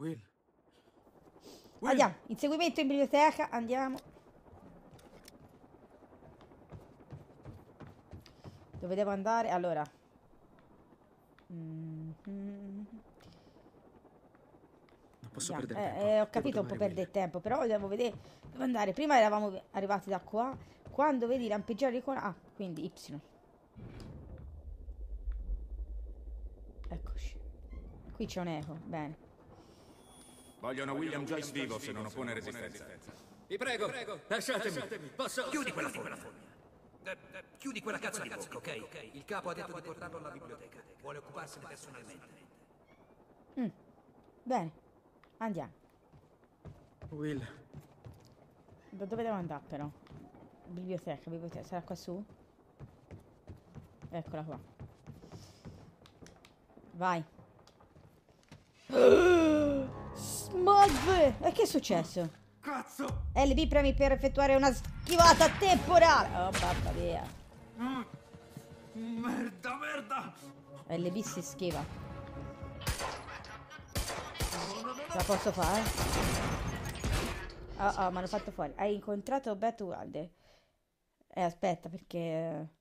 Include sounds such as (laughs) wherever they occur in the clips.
Will. Will. Andiamo, inseguimento in biblioteca, andiamo. Dove devo andare? Allora. Mm, mm. Non posso Andiamo. perdere Eh, tempo. eh, ho capito un po' perdere Will. tempo, però devo vedere dove andare. Prima eravamo arrivati da qua. Quando vedi lampeggiare l'icona... Ah, quindi Y. Eccoci. Qui c'è un eco, bene. Vogliono William Joyce vivo se non oppone resistenza. Vi prego, lasciatemi. Posso... Chiudi quella foglia. Eh, eh, chiudi quella cazzo di bocca, ok? Il capo ha detto di portarlo alla biblioteca. Vuole occuparsene personalmente. Bene. Andiamo. Will. Da dove devo andare però? Biblioteca, biblioteca. Sarà qua su? Eccola qua. Vai. Smog! E che è successo? Cazzo! LB premi per effettuare una schivata temporale. Oh, mamma mia. Merda, merda! LB si schiva. La posso fare? Oh, oh, mi hanno fatto fuori. Hai incontrato Beth Wilder? Eh, aspetta, perché...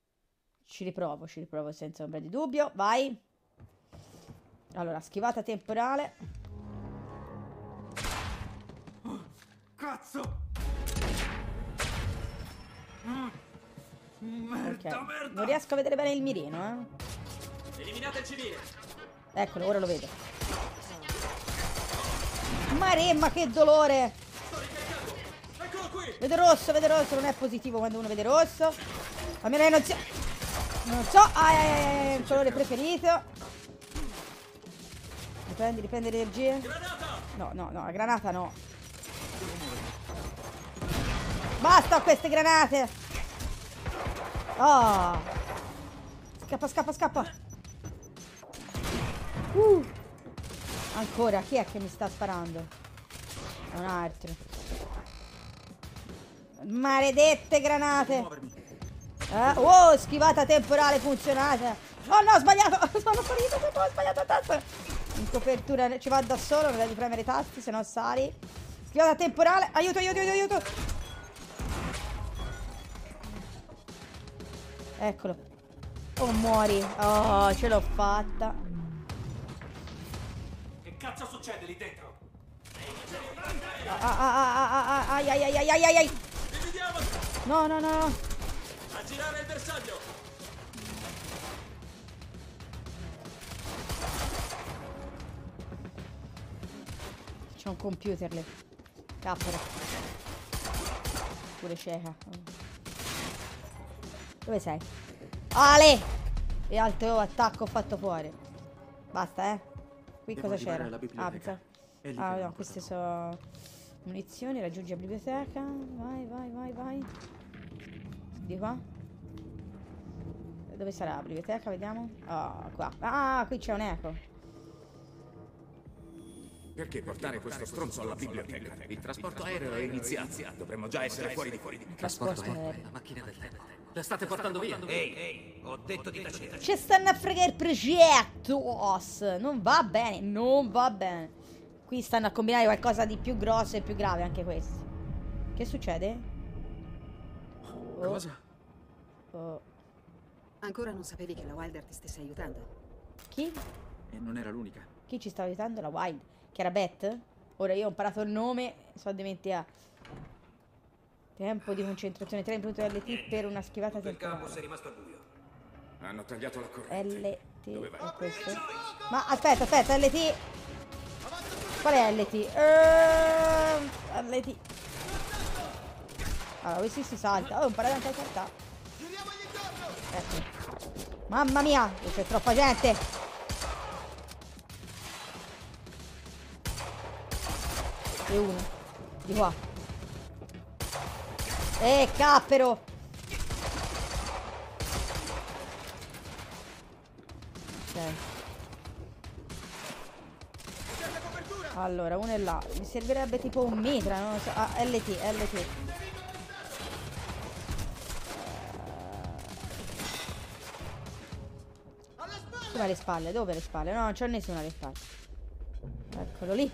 Ci riprovo, ci riprovo senza ombra di dubbio. Vai. Allora, schivata temporale. Cazzo! Mm. Merda, Ok. merda! Non riesco a vedere bene il mirino, eh. Eliminate il civile. Eccolo, ora lo vedo. Maremma, che dolore! Eccolo qui. Vede rosso, vede rosso, non è positivo quando uno vede rosso. A meno che non sia... Non so, ai, ai, ai, ai, il colore preferito. Riprendi, riprendi energie. No, no, no, la granata no. Basta queste granate! Oh! Scappa, scappa, scappa! Uh! Ancora, chi è che mi sta sparando? È un altro. Maledette granate! Eh, oh, schivata temporale funzionata! Oh no, ho sbagliato! (laughs) Sono salito, ho sbagliato la tasta! In copertura ci va da solo, non devi premere i tasti, se no sali. Schivata temporale! Aiuto, aiuto, aiuto, aiuto! Eccolo. Oh, muori. Oh, ce l'ho fatta. Che cazzo succede lì dentro? Ah, ah, ah, ah, ah, ah, ai, ai, ai, ai, ai, ai, ai. No, no, no. A girare il bersaglio. Computer lì. Cappero. Pure cieca. Dove sei? Ale! E altro attacco fatto fuori. Basta, eh. Qui Devo cosa c'era? alla Ah, ah, no, queste sono munizioni. Raggiungi la biblioteca. Vai, vai, vai, vai. Di qua. Dove sarà la biblioteca? Vediamo. Ah, qua. Ah, qui c'è un eco. Perché portare questo stronzo alla biblioteca? Il trasporto aereo è iniziato. Dovremmo già essere fuori di fuori. Trasporto aereo. La macchina del tempo. La state portando via. Ehi, ehi, ho detto di tacere. Ci stanno a fregare il progetto. Non va bene, non va bene. Qui stanno a combinare qualcosa di più grosso e più grave anche questi. Che succede? Oh, Cosa? oh. Ancora non sapevi che la Wilder ti stesse aiutando? Chi? E non era l'unica. Chi ci sta aiutando? La Wild. Che era Beth? Ora io ho imparato il nome, so dimenticato. Tempo di concentrazione 3 minuti LT per una schivata campo temporale. sei rimasto al buio. Hanno tagliato la corrente. LT Dove vai? è questo? Ma aspetta, aspetta, LT. Qual è LT? Ehm, LT. Allora, questi si salta. Oh, ho imparato anche a saltare. Ecco. Mamma mia, c'è troppa gente. E uno. Di qua. Eh, cappero. Ok. Allora, uno è là. Mi servirebbe tipo un mitra, non lo so. Ah, LT, LT. Dove alle spalle? Dove alle spalle? No, non c'è nessuno alle spalle. Eccolo lì.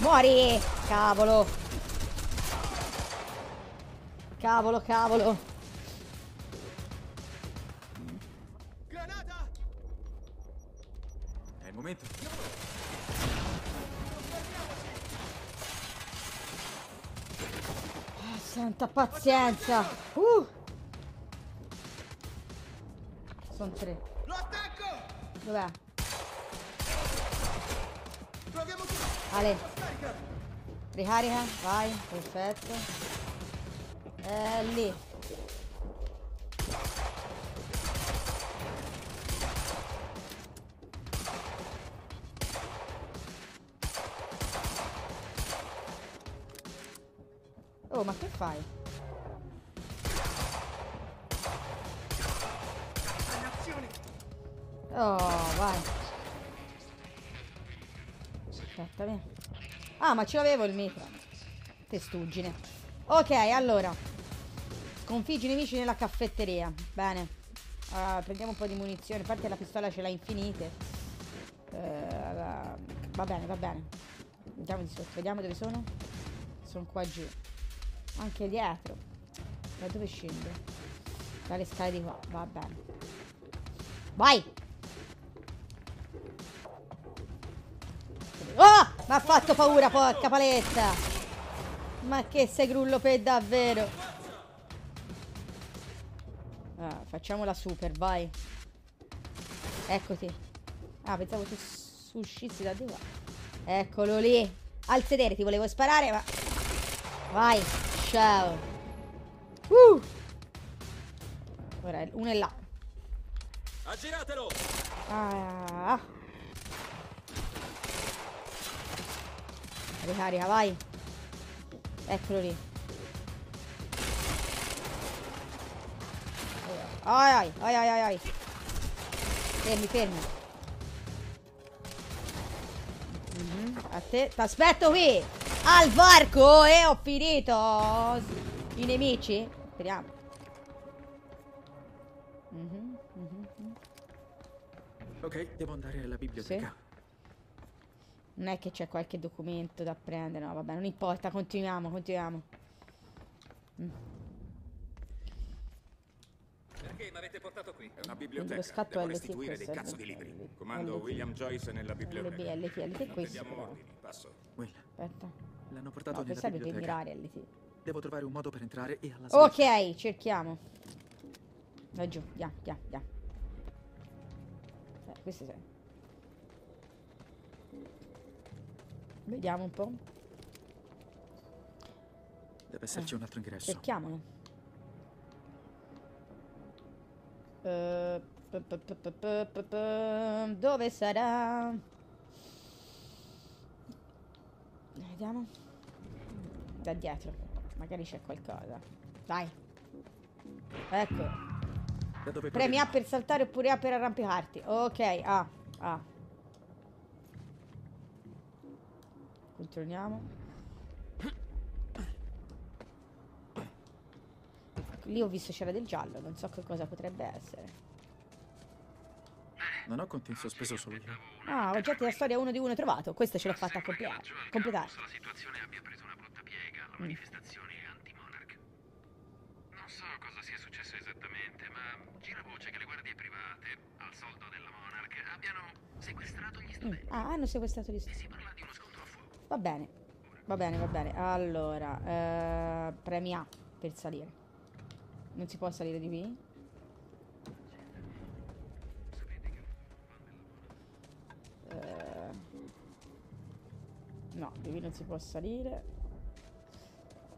Muori! Cavolo! Cavolo, cavolo! È il momento. Ah, Santa pazienza! Uh! Sono tre. Lo attacco! Dov'è? Ale! Ricarica, vai, perfetto. È lì. Oh, ma che fai? Oh, vai. Aspetta, via. Ah, ma ce l'avevo il mitra. Testuggine. Ok, allora. Sconfiggi i nemici nella caffetteria. Bene. Ah, prendiamo un po' di munizioni. A parte la pistola ce l'ha infinite. La- va bene, va bene. Andiamo di sotto. Vediamo dove sono. Sono qua giù. Anche dietro. Da dove scende? Dalle scale di qua. Va bene. Vai! Oh! Mi ha fatto paura, porca paletta! Ma che sei grullo per davvero? Ah, facciamo la super, vai. Eccoti. Ah, pensavo tu uscissi da di qua. Eccolo lì. Al sedere ti volevo sparare, ma... Vai, ciao. Uh! Ora, uno è là. Aggiratelo! Ah. Ricarica, vai. Eccolo lì. Ai ai ai ai ai. Fermi, fermi. Mhm, A te. T'aspetto qui. Al varco e ho finito. I nemici. Speriamo. Mhm, mhm, mhm. Ok, devo andare alla biblioteca. Non è che c'è qualche documento da prendere, no, vabbè, non importa, continuiamo, continuiamo. Perché mi avete portato qui? È una biblioteca. lo scatto Devo LT, restituire dei è cazzo di libri. Comando LT. William Joyce nella biblioteca. LT, LT, Non questo vediamo ordini, passo. Will, Aspetta. l'hanno portato No, nella biblioteca. mirare LT. Devo trovare un modo per entrare e alla. Ok, cerchiamo. Vai giù, via, via, via. Eh, questo sei. Vediamo un po'. Deve esserci un altro ingresso. Cerchiamolo. Eh, p- p- p- Dove sarà? Vediamo. Da dietro. Magari c'è qualcosa. Dai. Ecco. Premi A per saltare oppure A per arrampicarti. Ok, A. A. Controlliamo. Lì ho visto c'era del giallo, non so che cosa potrebbe essere. Non ho conti in sospeso solo io. Ah, oggetti della storia uno di uno trovato. Questa ce l'ho fatta completare. Completare. la situazione abbia preso una brutta piega, la manifestazione anti-monarch. Non so cosa sia successo esattamente, ma gira voce che le guardie private, al soldo della monarch, abbiano sequestrato gli Mm, studenti. Ah, hanno sequestrato gli Si parla di uno scontro a fuoco. Va bene. Va bene, va bene. Allora, eh, premi A per salire. Non si può salire di qui? Eh, no, di qui non si può salire.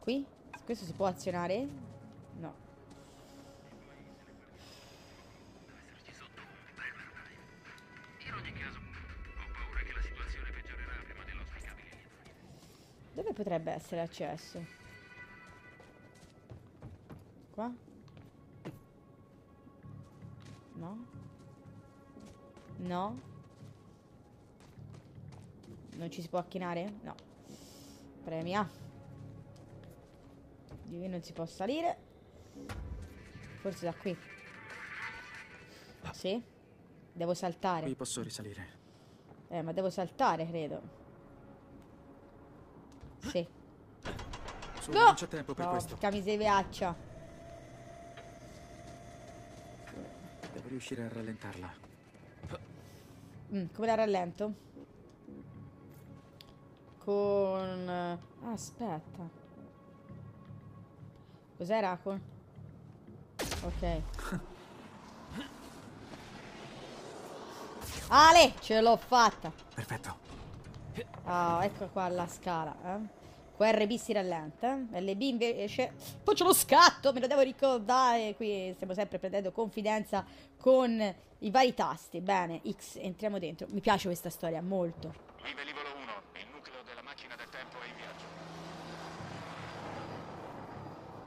Qui? Questo si può azionare? No. Potrebbe essere accesso? Qua? No? No? Non ci si può acchinare? No. Premia. Di qui non si può salire. Forse da qui. Sì? Devo saltare. Qui posso risalire. Eh, ma devo saltare, credo. Sì. Su, No! non c'è tempo per No, questo. porca miseria. Devo riuscire a rallentarla. Mm, come la rallento? Con... ah, aspetta. Cos'era? Con... Ok. (laughs) Ale! Ce l'ho fatta! Perfetto. Ah, ecco qua la scala, eh. QRB si rallenta, eh. LB invece... Poi c'è lo scatto, me lo devo ricordare. Qui stiamo sempre prendendo confidenza con i vari tasti. Bene, X, entriamo dentro. Mi piace questa storia, molto. Qui velivolo 1, il nucleo della macchina del tempo è in viaggio.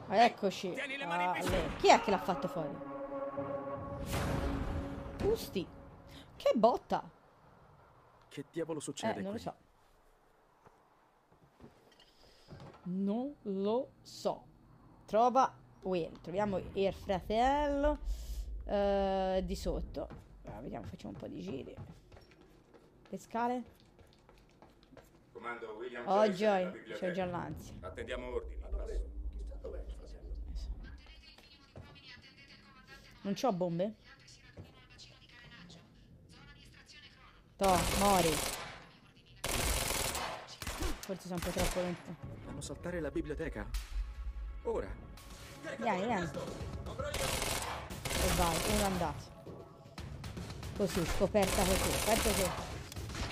Ah, Eccoci. Tieni le mani in Ah. Chi è che l'ha fatto fuori? Gusti. Che botta. Che diavolo succede Eh, non lo qui? so. Non lo so. Trova Will. Troviamo il fratello eh, di sotto. Ah, vediamo, facciamo un po' di giri. Le scale? Comando William Oh, Joy. C'è già l'ansia. Attendiamo ordini. Non c'ho bombe? To, mori. Forse sono un po' troppo lento. Dobbiamo saltare la biblioteca. Ora. Vieni, vieni. E vai, uno andato. Così, scoperta così. Aspetta che...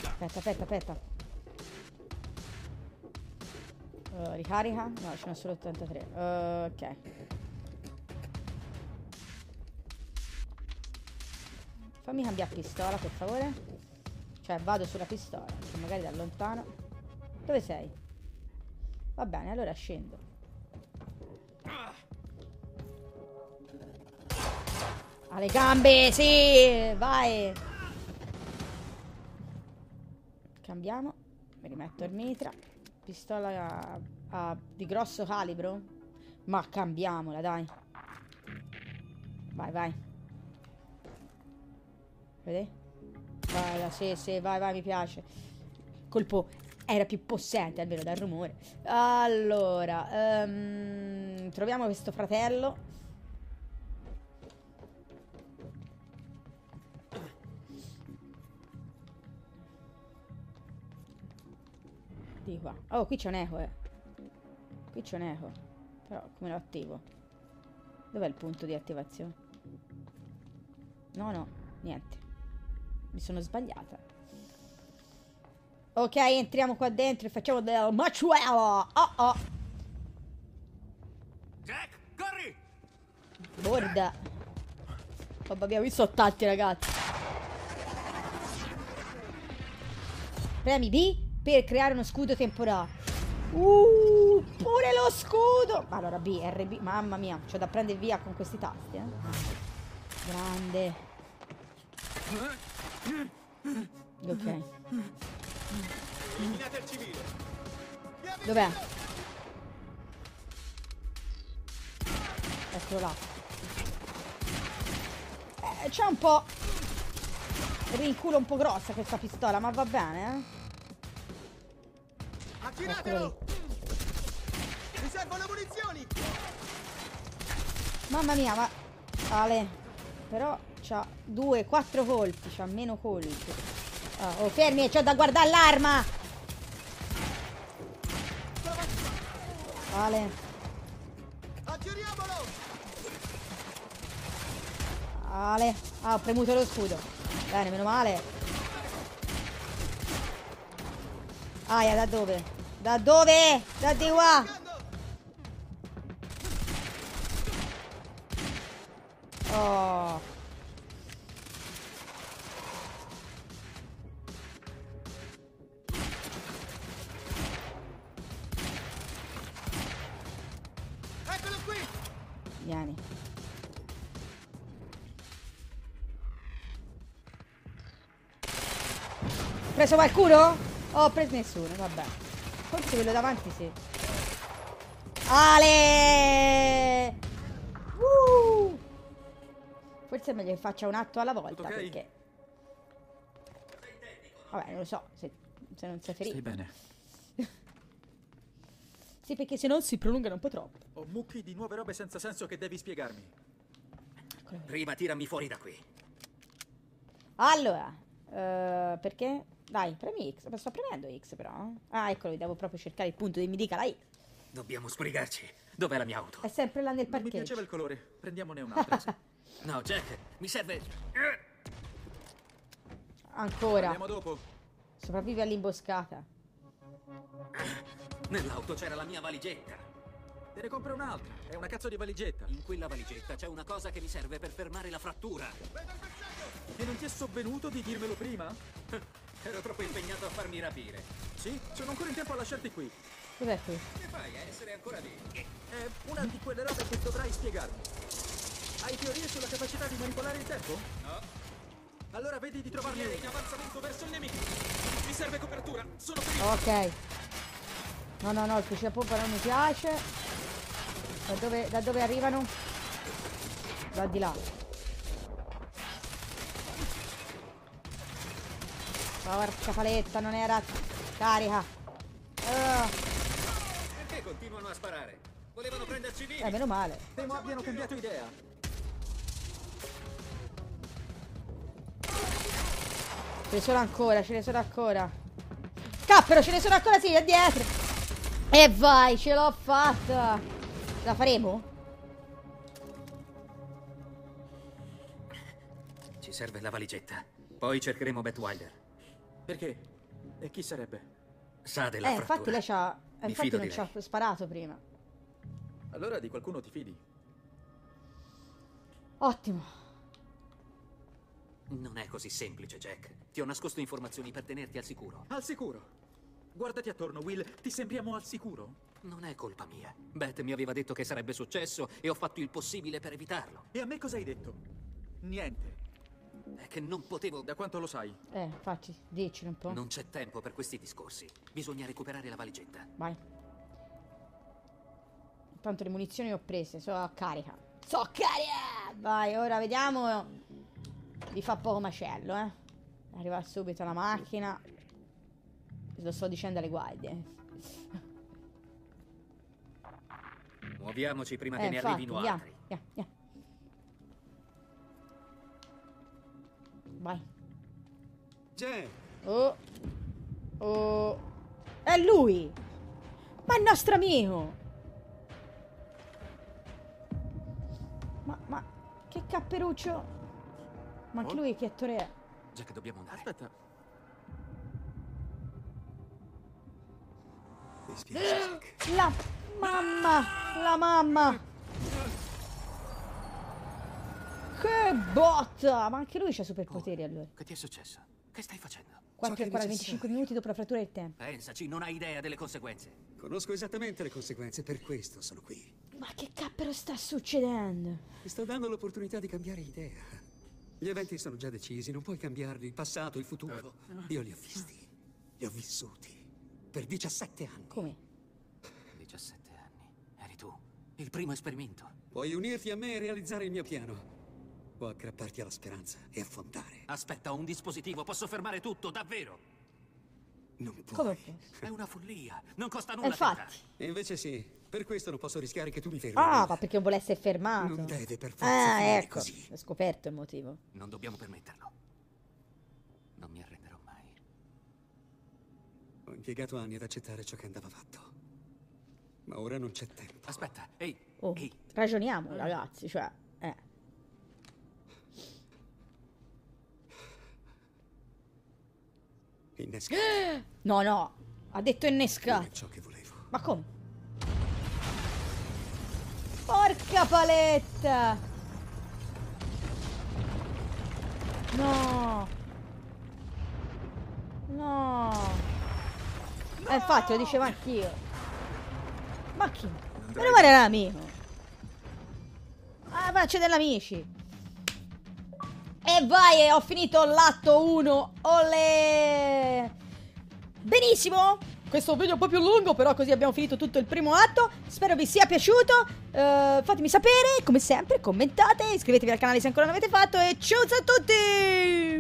Aspetta, aspetta, aspetta. Uh, ricarica? No, ce n'ho solo 83. Uh, ok. Fammi cambiare pistola, per favore. Cioè, vado sulla pistola, magari da lontano. Dove sei? Va bene, allora scendo. Alle gambe, sì, vai. Cambiamo. Mi rimetto il mitra. Pistola a- a- di grosso calibro. Ma cambiamola, dai. Vai, vai. Vedi? Vai, la- sì, sì, vai, vai, mi piace. Colpo era più possente, almeno dal rumore. Allora, ehm, troviamo questo fratello. Di qua. Oh, qui c'è un eco, eh. Qui c'è un eco. Però come lo attivo? Dov'è il punto di attivazione? No, no, niente. Mi sono sbagliata. Ok, entriamo qua dentro e facciamo del maciuelo. Oh oh. Jack, corri! Borda. Vabbè, abbiamo visto tanti ragazzi. Premi B per creare uno scudo temporale. Uh, pure lo scudo. Allora B, RB, mamma mia, c'ho da prendere via con questi tasti, eh. Grande. Ok. Eliminate il civile. Dov'è? Eccolo là. Eh, c'è un po'... Rinculo un po' grossa questa pistola, ma va bene, eh? Lì. Mi servono munizioni! Mamma mia, ma... Ale. Però c'ha due, quattro colpi, c'ha meno colpi. Ah, oh, fermi, c'ho da guardare l'arma! Ale. Aggiriamolo! Ale. Ah, ho premuto lo scudo. Bene, meno male. Aia, da dove? Da dove? Da di qua. Oh. Preso qualcuno? Oh, ho preso nessuno, vabbè. Forse quello davanti sì. Ale! Uh! Forse è meglio che faccia un atto alla volta Tutto ok? perché... Vabbè, non lo so, se, se non sei ferito. Stai bene. (laughs) Sì, perché se no si prolungano un po' troppo. Ho mucchi di nuove robe senza senso che devi spiegarmi. Prima tirami fuori da qui. Allora, eh, perché? Dai, premi X. Sto premendo X però. Ah, eccolo, devo proprio cercare il punto che mi dica la X. Dobbiamo sbrigarci. Dov'è la mia auto? È sempre là nel Non mi piaceva parcheggio. il colore. Prendiamone un'altra. (laughs) No, Jack, mi serve. Ancora. Andiamo dopo. Sopravvive all'imboscata. Nell'auto c'era la mia valigetta. Te ne compro un'altra. È una cazzo di valigetta. In quella valigetta c'è una cosa che mi serve per fermare la frattura. E non ti è sovvenuto di dirmelo prima? (laughs) Ero troppo impegnato a farmi rapire. Sì? Sono ancora in tempo a lasciarti qui. Dov'è qui? Che fai a essere ancora lì? È una di quelle robe che dovrai spiegarmi. Hai teorie sulla capacità di manipolare il tempo? No. Allora vedi di trovarne Viene in avanzamento verso il nemico. Mi serve copertura. Sono ferito. Ok. No, no, no, il fucile a pompa non mi piace. Da dove, da dove arrivano? Da di là. Porca paletta, non era carica. Ah, Perché continuano a sparare? Volevano prenderci vivi. eh, meno male. Temo abbiano cambiato idea. Ce ne sono ancora, ce ne sono ancora. Cappero, ce ne sono ancora, sì, è dietro. E vai, ce l'ho fatta. Ce la faremo? Ci serve la valigetta. Poi cercheremo Beth Wilder. Perché? E chi sarebbe? Sa della Eh, frattura. infatti lei ci ha... eh, Mi Infatti fido non ci ha sparato prima. Allora di qualcuno ti fidi? Ottimo. Non è così semplice, Jack. Ti ho nascosto informazioni per tenerti al sicuro. Al sicuro. Guardati attorno, Will. Ti sembriamo al sicuro? Non è colpa mia. Beth mi aveva detto che sarebbe successo e ho fatto il possibile per evitarlo. E a me cosa hai detto? Niente. È che non potevo. Da quanto lo sai? Eh, infatti, dicelo un po'. Non c'è tempo per questi discorsi. Bisogna recuperare la valigetta. Vai. Intanto le munizioni le ho prese, so a carica. So a carica! Vai, ora vediamo. Li fa poco macello, eh. Arriva subito la macchina. Lo sto dicendo alle guardie. Muoviamoci prima Eh, che ne infatti, arrivino altri. andiamo, andiamo. Jack, Oh. Oh. È lui! Ma è il nostro amico! Ma, ma, che capperuccio! Ma anche Oh. lui che attore è? Jack, dobbiamo andare. Aspetta. mi spiace. La mamma! La mamma! Che botta! Ma anche lui c'ha superpoteri allora. Che ti è successo? Che stai facendo? 4 che e è 40, 25 necessario. minuti dopo la frattura del tempo. Pensaci, non hai idea delle conseguenze. Conosco esattamente le conseguenze, per questo sono qui. Ma che cappero sta succedendo? Ti sto dando l'opportunità di cambiare idea. Gli eventi sono già decisi, non puoi cambiarli, il passato, il futuro. Io li ho visti, li ho vissuti. Per 17 anni. Come? 17 anni. Eri tu. Il primo esperimento. Puoi unirti a me e realizzare il mio piano. O aggrapparti alla speranza e affondare. Aspetta, ho un dispositivo. Posso fermare tutto, davvero. Non puoi. Come può? È una follia. Non costa Eh, nulla infatti. E invece sì, per questo non posso rischiare che tu mi fermi. Ah, ma perché non vuole essere fermato? Non deve per forza Ah, ecco. così. Ho scoperto il motivo. Non dobbiamo permetterlo. Non mi arrenderò mai. Ho impiegato anni ad accettare ciò che andava fatto. Ma ora non c'è tempo. Aspetta, ehi, Oh, ehi. ragioniamo, ragazzi, cioè, eh. Innesca. (gasps) No, no, ha detto Non innescato. è ciò che volevo. Ma come? Porca paletta! No! No! Eh, infatti, lo dicevo anch'io. Ma chi? Meno male era amico. Ah, ma c'è dell'amici. E vai, ho finito l'atto 1. Olè! Benissimo! Questo video è un po' più lungo, però così abbiamo finito tutto il primo atto. Spero vi sia piaciuto. Eh, fatemi sapere, come sempre, commentate, iscrivetevi al canale se ancora non l'avete fatto e ciao a tutti!